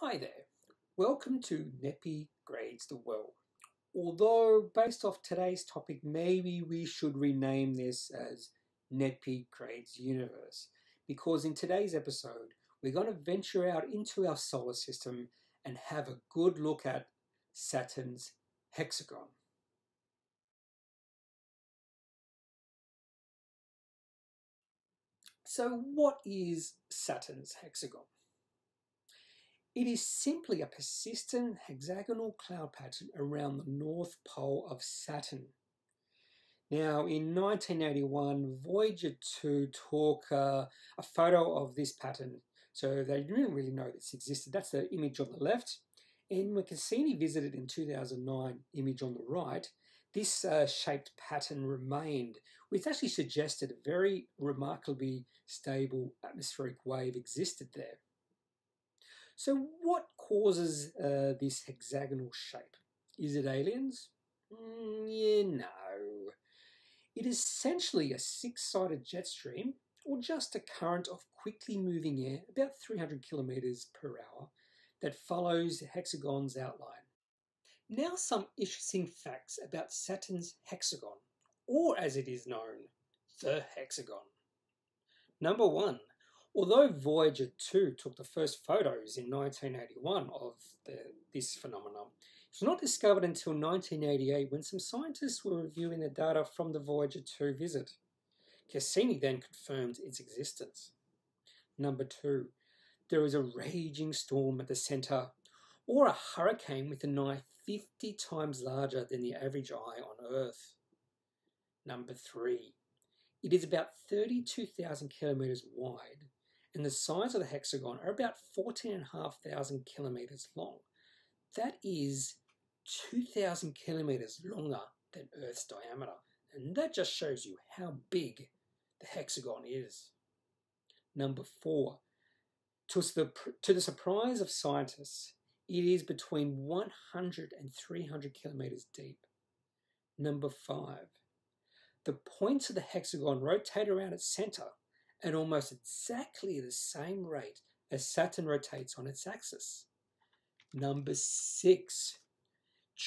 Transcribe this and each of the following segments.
Hi there, welcome to Kneppy Grades the World. Although, based off today's topic, maybe we should rename this as Kneppy Grades Universe, because in today's episode, we're going to venture out into our solar system and have a good look at Saturn's hexagon. So, what is Saturn's hexagon? It is simply a persistent hexagonal cloud pattern around the north pole of Saturn. Now, in 1981, Voyager 2 took uh, a photo of this pattern, so they didn't really know this existed. That's the image on the left. And when Cassini visited in 2009, image on the right, this uh, shaped pattern remained, which actually suggested a very remarkably stable atmospheric wave existed there. So, what causes uh, this hexagonal shape? Is it aliens? Mm, yeah, no. It is essentially a six sided jet stream, or just a current of quickly moving air, about 300 kilometers per hour, that follows hexagon's outline. Now, some interesting facts about Saturn's hexagon, or as it is known, the hexagon. Number one, Although Voyager 2 took the first photos in 1981 of the, this phenomenon, it was not discovered until 1988 when some scientists were reviewing the data from the Voyager 2 visit. Cassini then confirmed its existence. Number 2. There is a raging storm at the centre, or a hurricane with an eye 50 times larger than the average eye on Earth. Number 3. It is about 32,000 kilometres wide and the sides of the hexagon are about 14,500 kilometers long. That is 2,000 kilometers longer than Earth's diameter. And that just shows you how big the hexagon is. Number four, to the, to the surprise of scientists, it is between 100 and 300 kilometers deep. Number five, the points of the hexagon rotate around its center at almost exactly the same rate as Saturn rotates on its axis. Number six,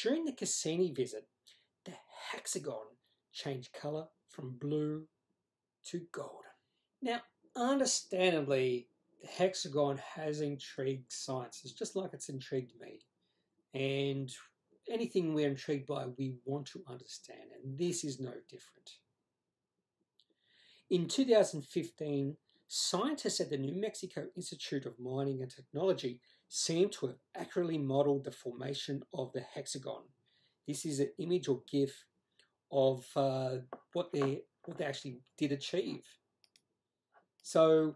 during the Cassini visit, the hexagon changed colour from blue to golden. Now, understandably, the hexagon has intrigued scientists, just like it's intrigued me. And anything we're intrigued by, we want to understand, and this is no different. In 2015, scientists at the New Mexico Institute of Mining and Technology seem to have accurately modeled the formation of the hexagon. This is an image or GIF of uh, what they what they actually did achieve. So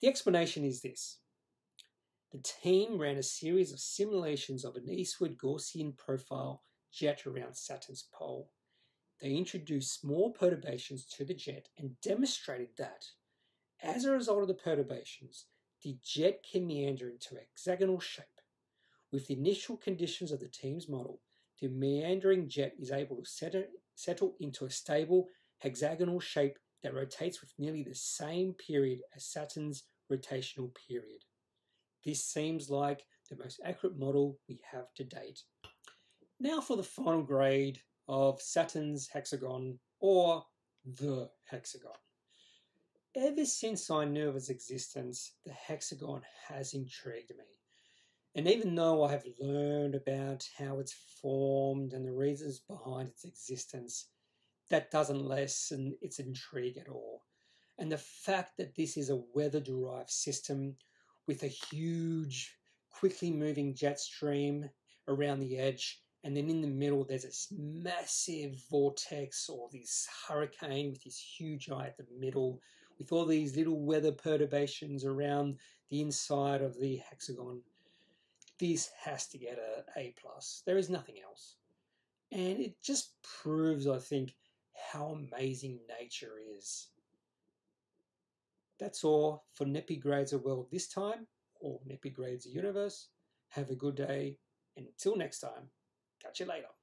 the explanation is this. The team ran a series of simulations of an eastward Gaussian profile jet around Saturn's pole they introduced small perturbations to the jet and demonstrated that, as a result of the perturbations, the jet can meander into a hexagonal shape. With the initial conditions of the team's model, the meandering jet is able to settle into a stable hexagonal shape that rotates with nearly the same period as Saturn's rotational period. This seems like the most accurate model we have to date. Now for the final grade of Saturn's hexagon or the hexagon. Ever since I knew of its existence, the hexagon has intrigued me. And even though I have learned about how it's formed and the reasons behind its existence, that doesn't lessen its intrigue at all. And the fact that this is a weather derived system with a huge, quickly moving jet stream around the edge and then in the middle there's this massive vortex or this hurricane with this huge eye at the middle with all these little weather perturbations around the inside of the hexagon. This has to get a a plus. There is nothing else. And it just proves i think how amazing nature is. That's all for Kneppy Grades a World this time, or Kneppy Grades a Universe. Have a good day, and until next time, Catch you later.